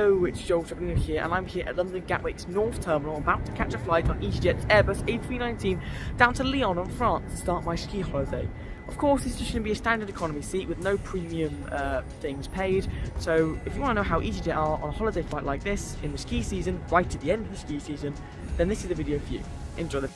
Yo, it's Joel Travelino here, and I'm here at London Gatwick's North Terminal, about to catch a flight on EasyJet's Airbus A319 down to Lyon in France to start my ski holiday. Of course, this is just going to be a standard economy seat with no premium uh, things paid, so if you want to know how EasyJet are on a holiday flight like this in the ski season, right at the end of the ski season, then this is the video for you. Enjoy the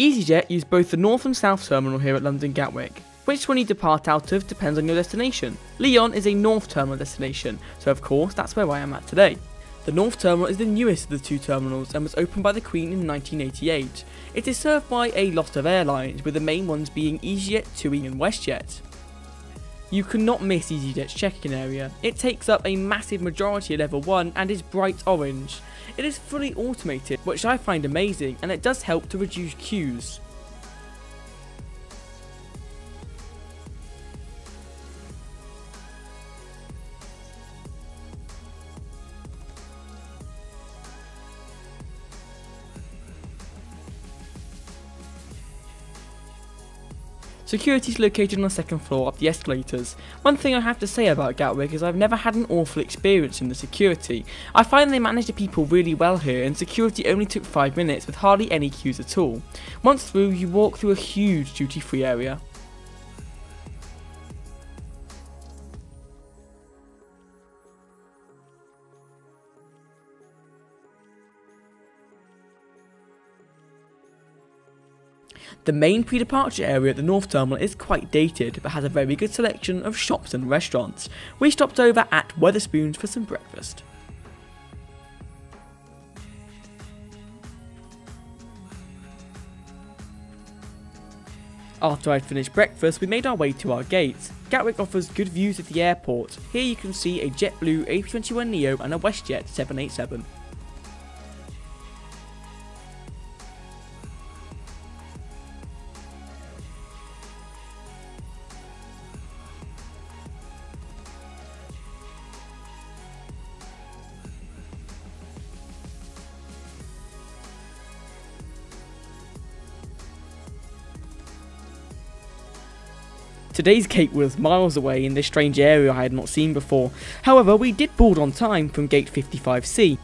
EasyJet use both the North and South terminal here at London Gatwick. Which one you depart out of depends on your destination. Lyon is a North terminal destination, so of course that's where I am at today. The North Terminal is the newest of the two terminals and was opened by the Queen in 1988. It is served by a lot of airlines, with the main ones being EasyJet, TUI and WestJet. You cannot miss EasyJet's check-in area. It takes up a massive majority of level 1 and is bright orange. It is fully automated, which I find amazing, and it does help to reduce queues. Security is located on the second floor up the escalators. One thing I have to say about Gatwick is I've never had an awful experience in the security. I find they manage the people really well here and security only took 5 minutes with hardly any queues at all. Once through you walk through a huge duty free area. The main pre-departure area at the North Terminal is quite dated, but has a very good selection of shops and restaurants. We stopped over at Wetherspoons for some breakfast. After I'd finished breakfast, we made our way to our gates. Gatwick offers good views of the airport. Here you can see a JetBlue A21neo and a WestJet 787. Today's gate was miles away in this strange area I had not seen before. However, we did board on time from gate 55C.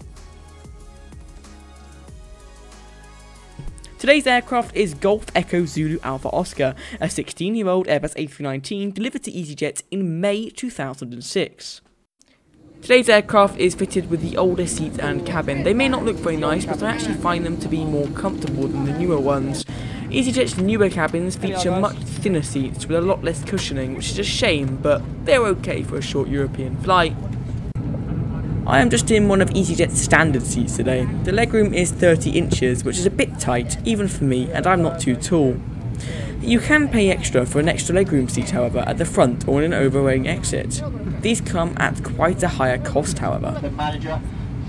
Today's aircraft is Golf Echo Zulu Alpha Oscar, a 16 year old Airbus A319 delivered to EasyJet in May 2006. Today's aircraft is fitted with the older seats and cabin. They may not look very nice, but I actually find them to be more comfortable than the newer ones. EasyJet's newer cabins feature much thinner seats with a lot less cushioning, which is a shame, but they're okay for a short European flight. I am just in one of EasyJet's standard seats today. The legroom is 30 inches, which is a bit tight, even for me, and I'm not too tall. You can pay extra for an extra legroom seat, however, at the front or in an overwing exit. These come at quite a higher cost, however. The manager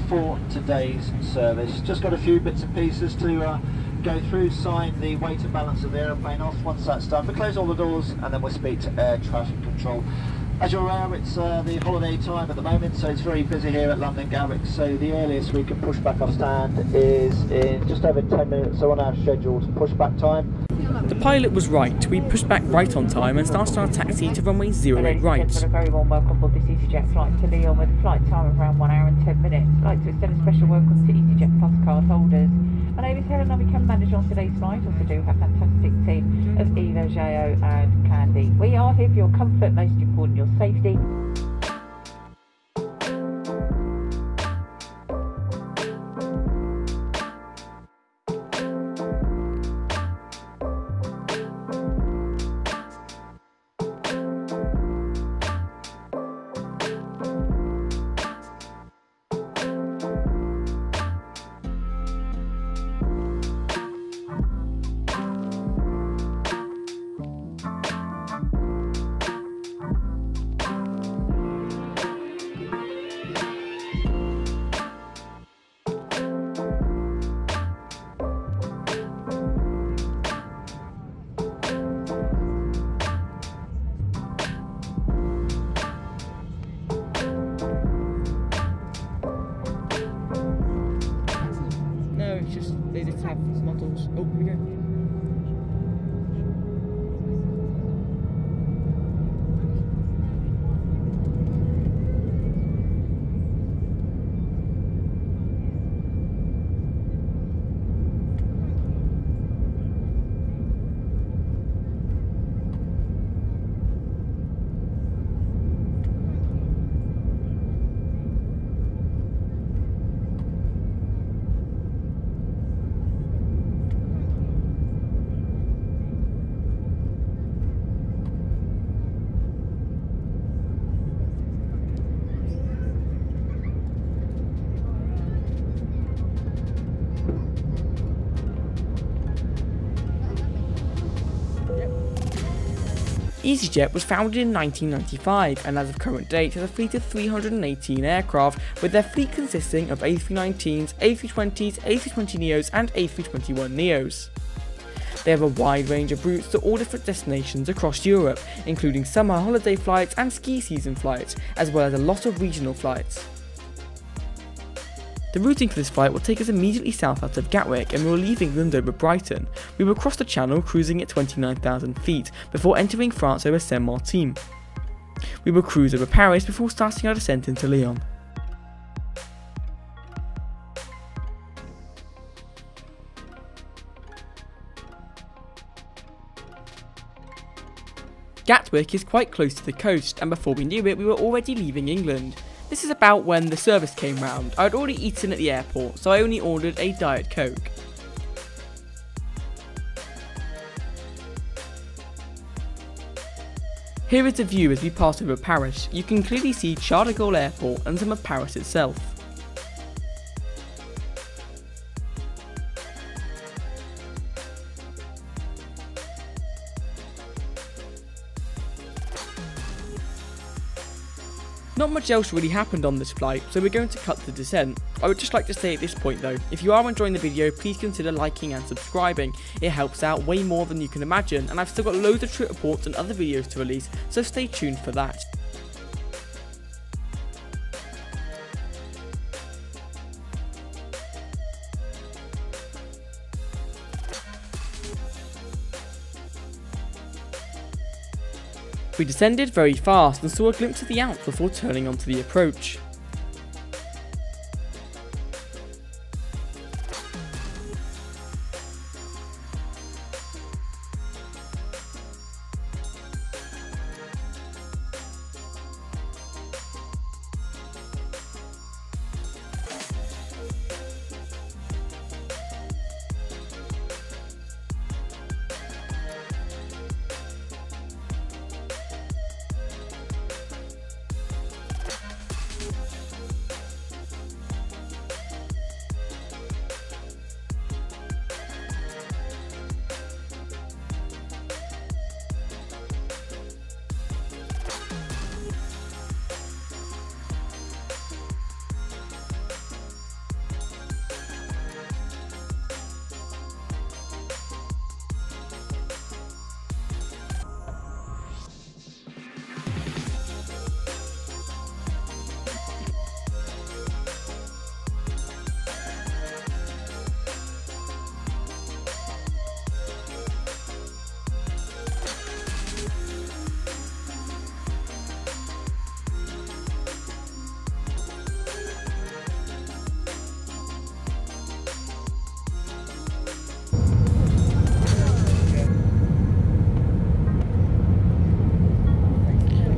for today's service. Just got a few bits and pieces to uh, go through, sign the weight and balance of the aeroplane off. Once that's done, we close all the doors and then we'll speak to air traffic control. As you're aware, it's uh, the holiday time at the moment, so it's very busy here at London Gatwick. So the earliest we can push back our stand is in just over 10 minutes, so on our scheduled pushback time. The pilot was right. We pushed back right on time and started our taxi to runway 08 right. A very warm welcome aboard this EasyJet flight to Lyon with a flight time of around 1 hour and 10 minutes. I'd like to extend a special welcome to EasyJet Plus card holders. My name is Helen, I'll become manager on today's flight. Also do have a fantastic team of Eva, Jao and Candy. We are here for your comfort, most important your safety. Oh, go. EasyJet was founded in 1995 and as of current date has a fleet of 318 aircraft, with their fleet consisting of A319s, A320s, A320neos and A321neos. They have a wide range of routes to all different destinations across Europe, including summer holiday flights and ski season flights, as well as a lot of regional flights. The routing for this flight will take us immediately south out of Gatwick and we will leave England over Brighton. We will cross the channel cruising at 29,000 feet before entering France over Saint Martin. We will cruise over Paris before starting our descent into Lyon. Gatwick is quite close to the coast, and before we knew it, we were already leaving England. This is about when the service came round. I'd already eaten at the airport, so I only ordered a Diet Coke. Here is the view as we pass over Paris. You can clearly see Charles de Gaulle Airport and some of Paris itself. Not much else really happened on this flight, so we're going to cut the descent. I would just like to say at this point though, if you are enjoying the video, please consider liking and subscribing. It helps out way more than you can imagine, and I've still got loads of trip reports and other videos to release, so stay tuned for that. We descended very fast and saw a glimpse of the Alps before turning onto the approach.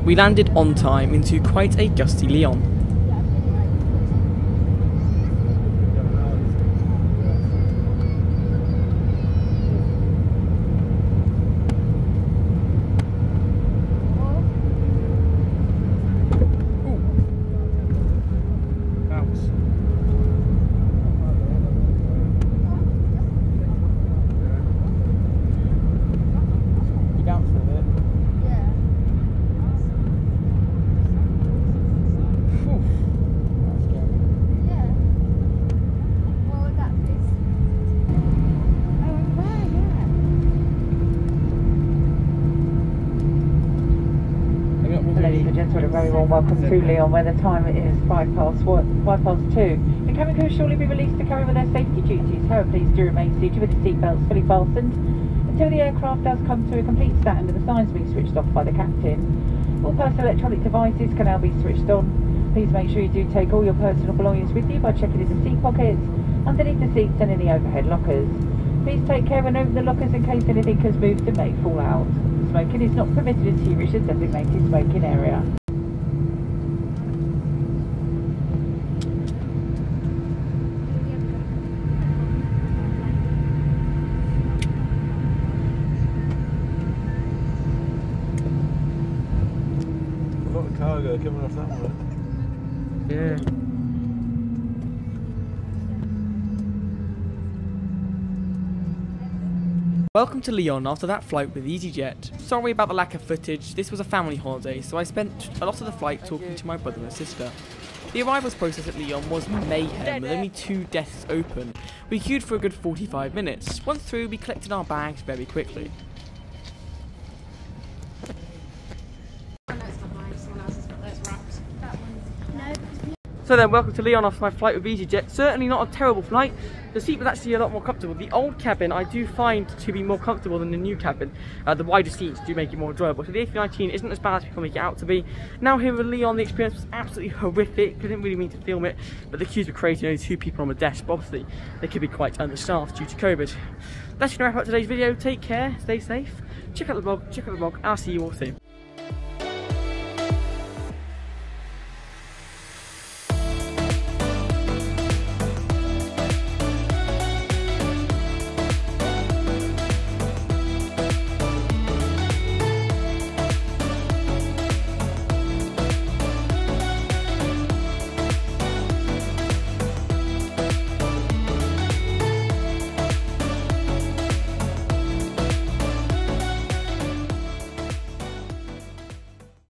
We landed on time into quite a gusty Lyon. Very warm welcome to Lyon, where the time is five past what, five past two. The cabin crew will shortly be released to carry with their safety duties However, please do remain seated with the seatbelts fully fastened until the aircraft does come to a complete stand and the signs being switched off by the captain. All personal electronic devices can now be switched on. Please make sure you do take all your personal belongings with you by checking in the seat pockets, underneath the seats and in the overhead lockers. Please take care and open the lockers in case anything has moved and may fall out. Smoking is not permitted in Searish's designated smoking area. I've got the cargo coming off that one. Yeah. Welcome to Lyon after that flight with EasyJet. Sorry about the lack of footage, this was a family holiday, so I spent a lot of the flight talking to my brother and sister. The arrivals process at Lyon was mayhem, with only two desks open. We queued for a good 45 minutes. Once through, we collected our bags very quickly. So then, welcome to after my flight with EasyJet. Certainly not a terrible flight. The seat was actually a lot more comfortable. The old cabin I do find to be more comfortable than the new cabin. Uh, the wider seats do make it more enjoyable. So the A319 isn't as bad as people make it out to be. Now here with Lyon, the experience was absolutely horrific. I didn't really mean to film it, but the queues were crazy. Only two people on the desk, but obviously they could be quite understaffed due to COVID. That's going to wrap up today's video. Take care, stay safe. Check out the blog, check out the blog. I'll see you all soon.